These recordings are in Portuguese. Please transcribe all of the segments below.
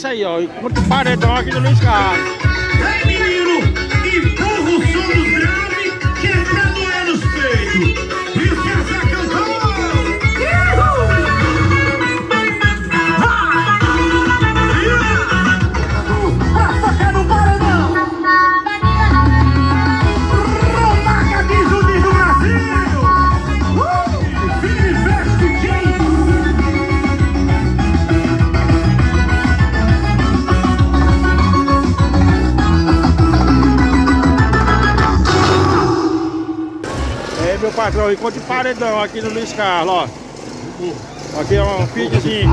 isso aí, ó. Enquanto paredão aqui do Luiz Carlos. Ei, menino, empurra o som dos graves, que é pra doer nos peitos. Patrão, enquanto paredão aqui no Luiz Carlos, ó. Aqui é um feedzinho.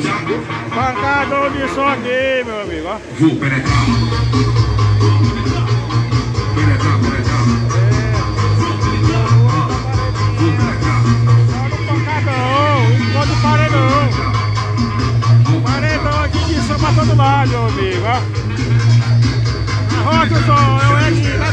Já. Pancadão de som aqui, meu amigo, ó. Vou. Penetrar, todo lado, meu amigo, ó. Arrocha o som, é o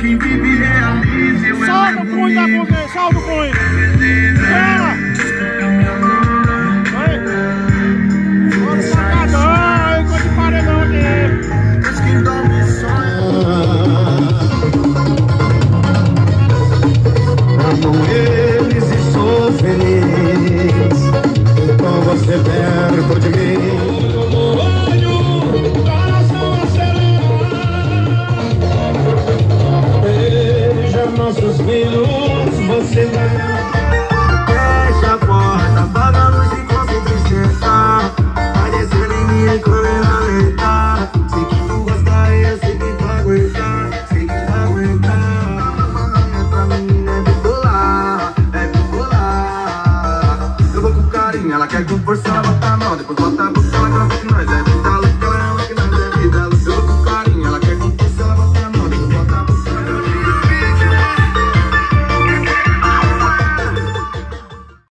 quem vive realiza. Eu Solta o punho da aí, solta o punho. Filhos, você Fecha a porta, apaga a luz e concentre sentar. Vai descer em mim em câmera lenta. Sei que tu gosta e eu sei que tu aguentar. Sei que tu aguentar. Essa menina é bipolar, é bipolar. Eu vou com carinho, ela quer com força, ela bota mão. Depois bota a boca, ela gosta que nós é mental.